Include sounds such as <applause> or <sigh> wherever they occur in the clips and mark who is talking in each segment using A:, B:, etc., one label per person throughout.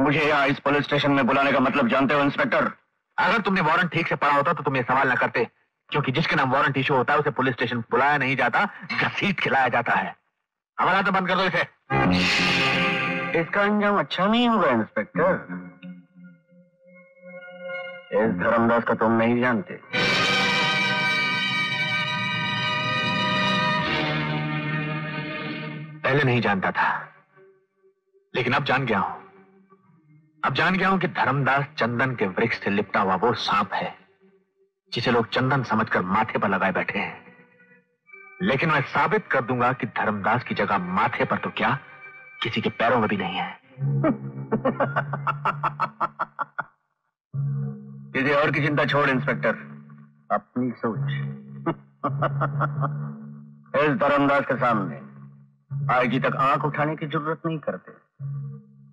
A: मुझे यहाँ इस पुलिस स्टेशन में बुलाने का मतलब जानते हो इंस्पेक्टर?
B: अगर तुमने वारंट ठीक से पढ़ा होता तो तुम ये सवाल ना करते क्योंकि जिसके नाम वारंट इशू होता है उसे पुलिस स्टेशन बुलाया नहीं जाता घसीट खिलाया जाता है। हमारा तो बंद कर दो इसे।
A: इसका अंजाम अच्छा नहीं होगा इंस्पेक्टर। इस धर्मदास का तुम नहीं जानते।
B: पहले नहीं जानता था लेकिन अब जान गया हूँ। अब जान गया हूँ कि धर्मदास चंदन के वृक्ष से लिपटा हुआ वो सांप है, जिसे लोग चंदन समझकर माथे पर लगाए बैठे हैं। लेकिन मैं साबित कर दूँगा कि धर्मदास की जगह माथे पर तो क्या, किसी के पैरों में भी नहीं है। <laughs>
A: किसी और की चिंता छोड़, इंस्पेक्टर। अपनी सोच। <laughs> इस धर्मदास के सामने आईजी तक आँख उठाने की ज़रूरत नहीं करते।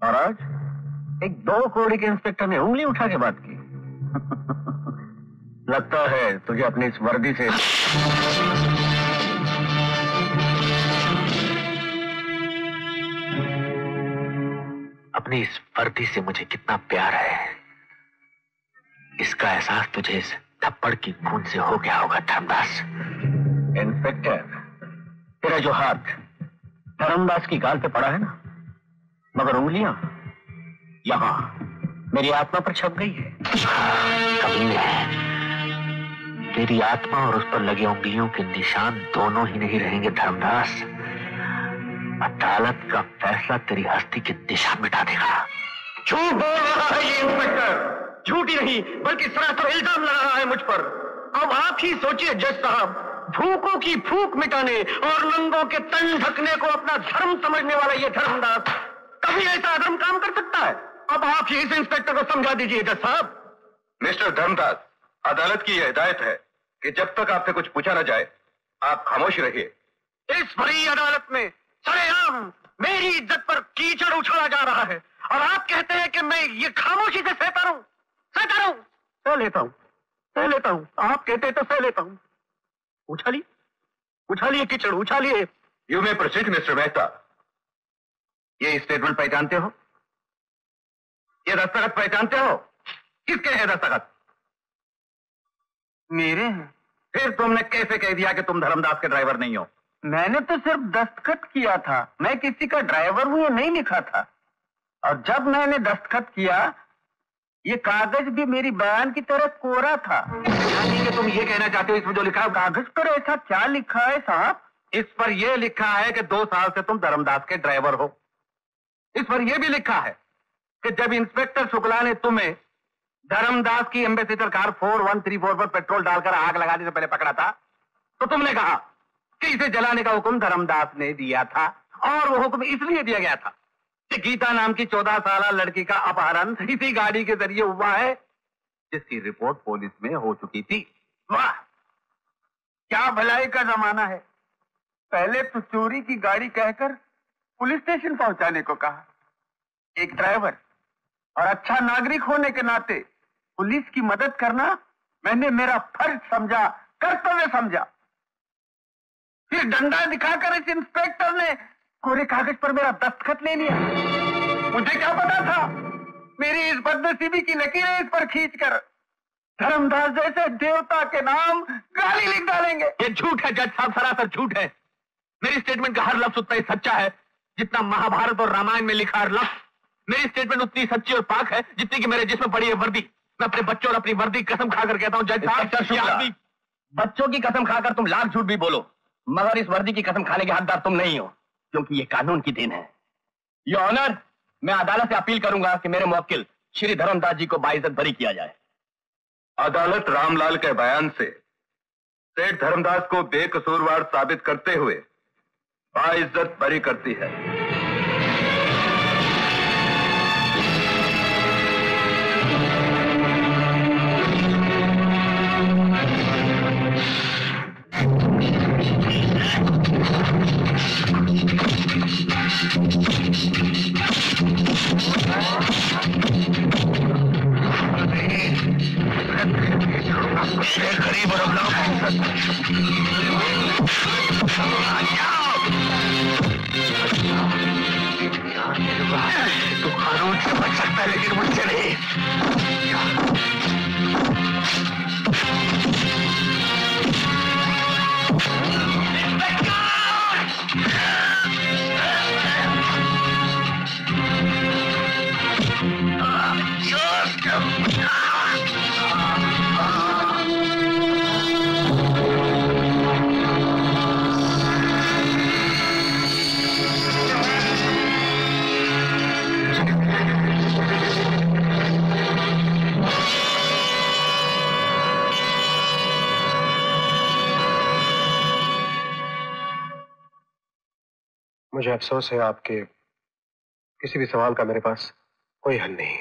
A: और आज एक दो कौड़ी के इंस्पेक्टर ने उंगली उठा के बात की। <laughs> लगता है तुझे अपनी इस वर्दी से
B: अपनी इस वर्दी से मुझे कितना प्यार है। इसका एहसास तुझे इस थप्पड़ की खून से हो गया होगा, धर्मदास।
A: इंस्पेक्टर, तेरा जो हाथ धर्मदास की गाल पे पड़ा है ना, मगर उंगलियाँ यहाँ। मेरी आत्मा पर छप गई है।
B: कभी नहीं। तेरी आत्मा और उस पर लगे उंगलियों के निशान दोनों ही नहीं रहेंगे, धर्मदास। अदालत का फैसला तेरी हस्ती की दिशा मिटा देगा।
A: झूठ बोल रहा है ये इंस्पेक्टर झूठ ही नहीं, बल्कि सरासर इल्ज़ाम लगा रहा है मुझ पर। अब आप ही सोचिए, जज साहब, भूखों की भूख मिटाने और नंगों के तन ढकने को अपना धर्म समझने वाला ये धर्मदास, कभी ऐसा अधर्म काम कर सकता है? अब आप ही इस इंस्पेक्टर को समझा दीजिए जज साहब।
C: मिस्टर धर्मदास अदालत की यह हिदायत है कि जब तक आपसे कुछ पूछा ना जाए आप खामोश रहिए।
A: इस बड़ी अदालत में सरेआम मेरी इज़्ज़त पर कीचड़ उछाला जा रहा है और आप कहते हैं कि मैं ये खामोशी से सहता रहूँ सहता रहूँ सह लेता हूँ सह लेता हूँ। आप कहते तो सह लेता हूँ। उछाली उछालिए कीचड़ उछालिए।
C: You may proceed mister Mehta ये स्टेटमेंट पहचानते हो? ये दस्तखत पहचानते हो? किसके हैं दस्तखत?
A: मेरे हैं।
C: फिर तुमने कैसे कह दिया कि तुम धर्मदास के ड्राइवर नहीं हो?
A: मैंने तो सिर्फ़ दस्तखत किया था। मैं किसी का ड्राइवर हूँ, ये नहीं लिखा था। और जब मैंने दस्तखत किया, ये कागज़ भी मेरी बयान की तरह कोरा था।
C: यानी कि तुम ये कहना चाहते हो, इसमें जो लिखा है,
A: कागज़ पर ऐसा क्या लिखा है, साहब?
C: इस पर यह लिखा है कि दो साल से तुम धर्मदास के ड्राइवर हो। इस पर यह भी लिखा है। कि जब इंस्पेक्टर शुक्ला ने तुम्हें धर्मदास की ambassador car four one three four पर पेट्रोल डालकर आग लगाने से पहले पकड़ा था तो तुमने कहा कि इसे जलाने का हुक्म धर्मदास ने दिया था और वो हुक्म इसलिए दिया गया था कि गीता नाम की चौदह साल लड़की का अपहरण इसी गाड़ी के ज़रिए हुआ है, जिसकी रिपोर्ट पुलिस में हो चुकी थी।
A: वाह! क्या भलाई का जमाना है। पहले तो चोरी की गाड़ी कहकर पुलिस स्टेशन पहुँचाने को कहा। एक ड्राइवर और अच्छा नागरिक होने के नाते पुलिस की मदद करना मैंने मेरा फ़र्ज़ समझा, कर्तव्य समझा। फिर डंडा दिखाकर इस इंस्पेक्टर ने कोरे कागज़ पर मेरा दस्तखत ले लिया। मुझे क्या पता था? मेरी इस बदनसीबी की लकीरें इस पर खींचकर धर्मदास जैसे देवता के नाम गाली लिख डालेंगे।
B: ये झूठ है, जज साहब, सरासर झूठ है। मेरी स्टेटमेंट का हर लफ्ज उतना ही सच्चा है जितना महाभारत और रामायण में लिखा हर लफ्ज। मेरी स्टेटमेंट उतनी सच्ची और पाक है जितनी कि मेरे जिसमें पड़ी है वर्दी। मैं अपने बच्चों और अपनी वर्दी कसम खाकर कहता हूँ जज साहब
A: बच्चों की कसम खाकर तुम लाख झूठ भी बोलो मगर इस वर्दी की कसम खाने के हकदार तुम नहीं हो क्योंकि ये कानून की देन है। ये ऑनर मैं अदालत से अपील करूँगा कि मेरे मुवक्किल श्री धर्मदास जी को बाइज्जत बरी किया जाए।
C: अदालत रामलाल के बयान से सेठ धर्मदास को बेकसूरवार साबित करते हुए बाइज्जत बरी करती है।
D: मुझे अफसोस है आपके किसी भी सवाल का मेरे पास कोई हल नहीं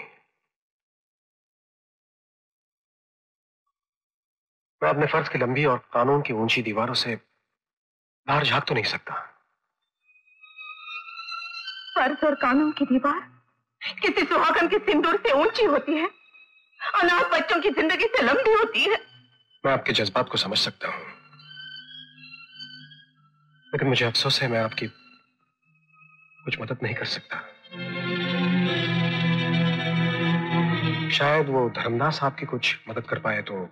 D: मैं अपने फ़र्ज़ की लंबी और कानून की ऊँची दीवारों से बाहर झाँक तो नहीं सकता।
E: फ़र्ज़ और कानून की दीवार किसी सुहागन के सिंदूर से ऊँची होती है। अनाथ बच्चों की ज़िंदगी से लंबी होती है।
D: मैं आपके जज्बात को समझ सकता हूँ। लेकिन मुझे अफसोस है मैं आपकी कुछ मदद नहीं कर सकता। शायद वो धर्मदास आपकी कुछ मदद कर पाए तो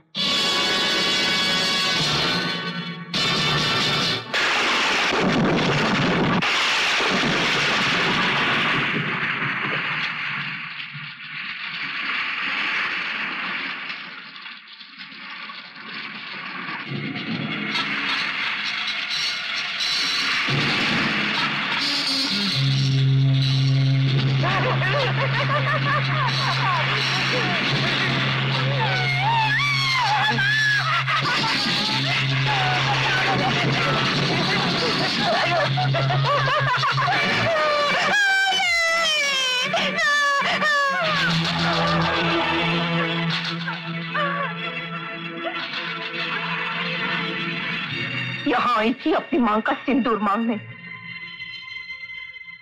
E: यहाँ आई थी अपनी मांग का सिंदूर मांगने।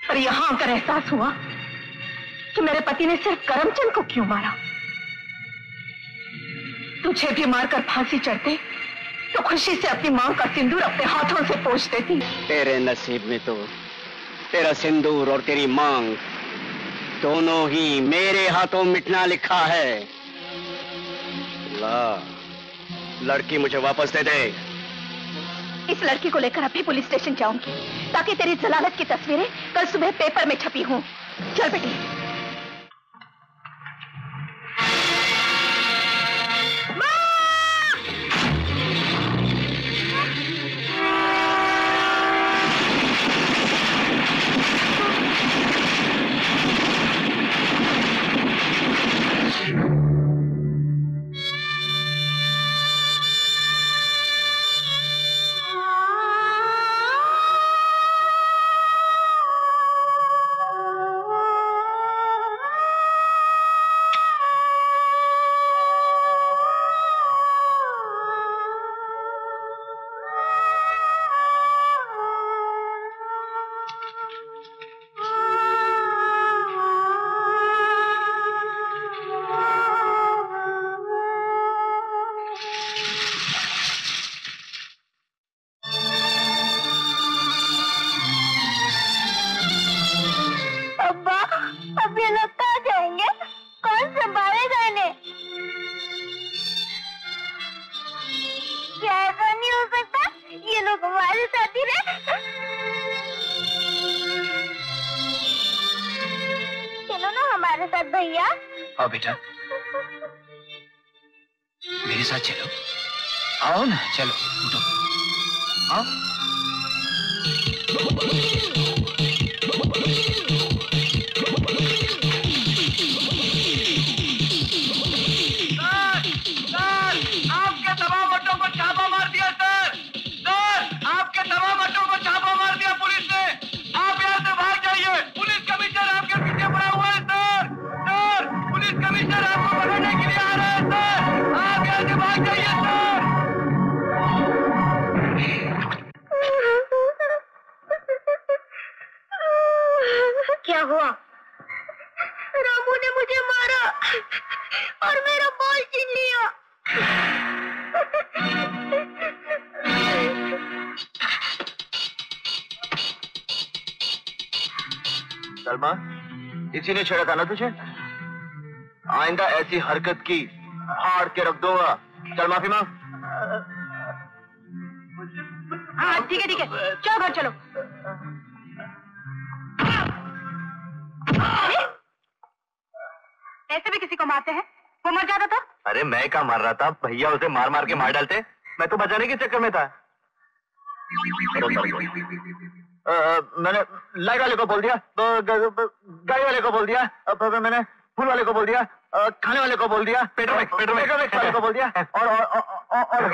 E: पर यहाँ आकर एहसास हुआ कि मेरे पति ने सिर्फ़ करमचंद को क्यों मारा? तुझे भी मारकर फांसी चढ़ते तो खुशी से अपनी मांग का सिंदूर अपने हाथों से पोछ देती।
F: तेरे नसीब में तो तेरा सिंदूर और तेरी मांग दोनों ही मेरे हाथों मिटना लिखा है। ला लड़की मुझे वापस दे दे।
E: इस लड़की को लेकर अभी पुलिस स्टेशन जाऊँगी ताकि तेरी जलालत की तस्वीरें कल सुबह पेपर में छपी हों। चल बेटी।
G: हमारे साथ भैया?
H: आओ बेटा। मेरे साथ चलो। आओ ना चलो उठो। आओ। सलमा इसी ने छेड़ा ना तुझे?
I: आइंदा ऐसी हरकत की फाड़ के रख दूँगा। चल माफ़ी मांग।
E: हाँ ठीक है ठीक है। चलो घर चलो। ऐसे भी किसी को मारते हैं? वो मर जाता तो?
I: अरे मैं क्या मार रहा था? भैया उसे मार मार के मार डालते। मैं तो बचाने के चक्कर में था। मैंने लाइट वाले को बोल दिया ग- गाड़ी वाले को बोल दिया मैंने फूल वाले को बोल दिया खाने वाले को बोल दिया पेट्रोल पेट्रोल वाले को बोल दिया और और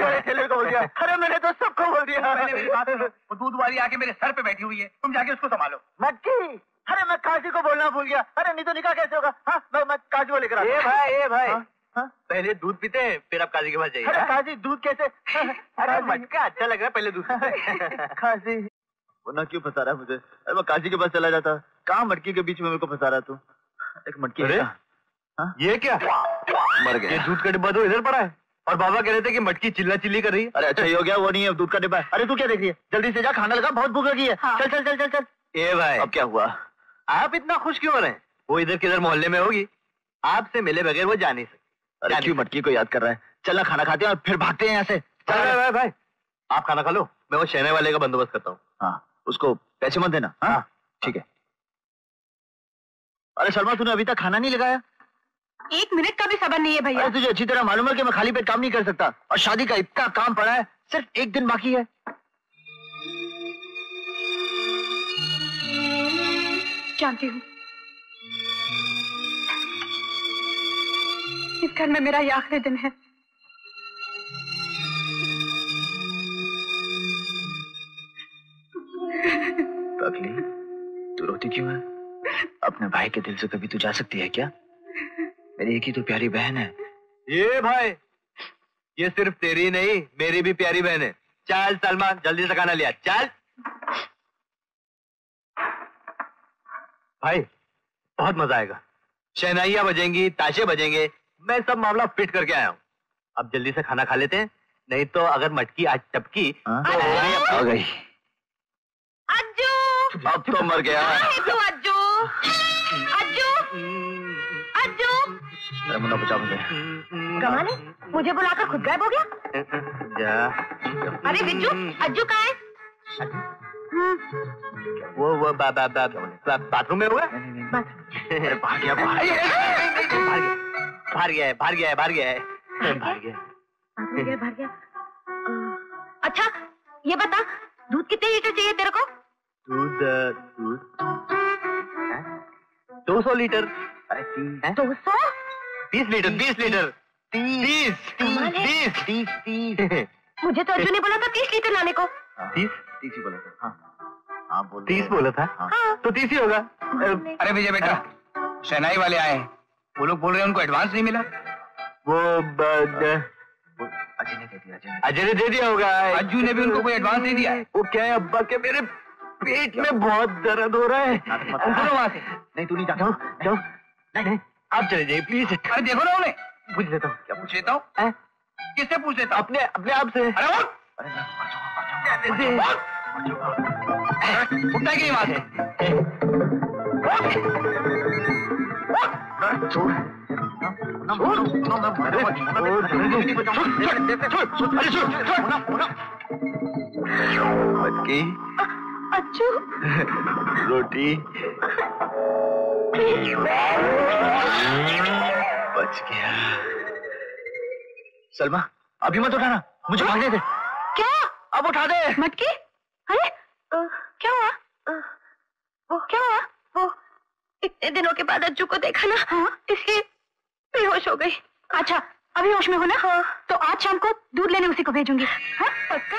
I: वाले ठेले को बोल दिया। अरे मैंने तो सबको बोल दिया।
A: वो दूध वाली आके मेरे सर पे बैठी हुई है तुम जाके उसको संभालो।
I: मक्की! अरे मैं काजी को बोलना भूल गया। अरे नहीं तो निकाह कैसे होगा? हाँ मैं काजी को लेकर
H: भाई ए भाई।
I: हाँ, हाँ?
H: पहले दूध पीते हैं फिर आप काजी के पास
I: जाइए। काजी दूध कैसे? <laughs>
H: अरे मटका अच्छा लग रहा है पहले दूध <laughs>
I: काजी। वो ना क्यों फंसा रहा है मुझे? अरे मैं काजी के पास चला जाता। कहाँ मटकी के बीच में मेरे को फंसा रहा तू? एक मटकी
H: अरे?
I: हाँ?
H: ये क्या?
I: मर गया।
H: ये दूध का डिब्बा तो इधर पड़ा है। और बाबा कह रहे थे कि मटकी चिल्ला चिल्ली कर रही है।
I: अरे अच्छा ये हो गया वो नहीं है दूध का डिब्बा अरे तू क्या देख रही है? जल्दी से जा खाना लगा बहुत भूख लगी है।
E: हाँ।
I: चल चल चल चल चल।
H: ए भाई।
I: अब क्या हुआ?
H: आप इतना खुश क्यों हो रहे हैं? वो इधर किधर मोहल्ले में होगी। आपसे मिले बगैर वो जा नहीं सकती।
I: अरे क्यों मटकी को याद कर रहा है? चलना खाना खाते हैं और फिर भागते हैं यहाँ से।
H: भाई भाई भाई भाई। आप खाना खा लो मैं वो शहने वाले का बंदोबस्त करता हूँ।
I: हाँ उसको पैसे मत देना हाँ? ठीक है। अरे शर्मा तूने अभी तक खाना नहीं लगाया?
E: एक मिनट का भी सबर नहीं है भैया।
I: तुझे अच्छी तरह मालूम है कि मैं खाली पेट काम नहीं कर सकता और शादी का इतना काम पड़ा है सिर्फ़ एक दिन बाकी है।
E: जानती हूँ। इस घर में मेरा ये आखिरी दिन है।
I: पगली तू रोती क्यों है? अपने भाई के दिल से कभी तू जा सकती है क्या? मेरी एक ही तो प्यारी बहन है।
H: ये भाई ये सिर्फ़ तेरी नहीं मेरी भी प्यारी बहन है। चल सलमान जल्दी से खाना लिया चल। भाई बहुत मज़ा आएगा। शहनाइयाँ बजेंगी ताशे बजेंगे मैं सब मामला फिट करके आया हूँ अब जल्दी से खाना खा लेते हैं नहीं तो अगर मटकी आज टपकी
I: हाँ?
H: तो गई
I: आ गई
E: अज्जू
I: अब तो मर गया
E: अज्जू अज्जू अज्जू
I: अरे मुन्ना बचा मुझे
E: कमाल है मुझे बुलाकर खुद गायब हो गया
H: जा
E: अरे बिज्जू अज्जू कहाँ है हम्म,
H: वो वो बा, बा, बा, बाथरूम में हुआ
I: भाग गया भाग गया।
H: बाहर गया है बाहर गया है बाहर गया है। गया। है
E: भर गया भर गया। अच्छा ये बता दूध कितने लीटर चाहिए तेरे को?
H: दूध दूध। दो सौ लीटर।
I: तीस
H: हैं?
E: दो सौ?
H: बीस लीटर बीस लीटर। तीस। बीस
I: तीस तीस। <laughs>
E: मुझे तो अर्जुन ने बोला था तीस लीटर लाने को।
I: हाँ,
H: तीस
I: तीस ही बोला था। हाँ। हाँ बोल
H: तीस बोला था?
I: हाँ।
H: तो तीस ही होगा।
A: अरे विजय बेटा शहनाई वाले आए हैं। वो लोग बोल रहे हैं उनको एडवांस नहीं मिला।
H: वो ब- द-
I: वो अजय ने दे दिया अजय ने।
H: दे दिया होगा।
A: अज्जू ने भी उनको कोई एडवांस नहीं दिया
H: वो क्या है अब्बा के मेरे पेट में बहुत दर्द हो रहा है।
A: सुनो वहाँ से।
I: नहीं तू नहीं जा
H: जाओ जाओ। नहीं नहीं। आप चले जाइए प्लीज़
A: अरे देखो ना उन्हें।
H: पूछ लेता हूँ।
A: क्या पूछ लेता हूँ? किससे पूछ लेता
H: अपने अपने आप से।
A: अरे उठ! उठता ही? नहीं वहाँ से।
I: छोड़ मटकी
E: अज्जू
I: रोटी। बच गया। सलमा अभी मत उठाना। मुझे भागने दे।
E: क्या?
I: अब उठा दे।
E: मटकी? अरे क्या हुआ? वो क्या हुआ? वो इतने दिनों के बाद अज्जू को देखा ना हाँ? इसलिए बेहोश हो गई। अच्छा अभी होश में हो ना? हाँ। तो आज शाम को दूध लेने उसी को भेजूँगी। हाँ पक्का?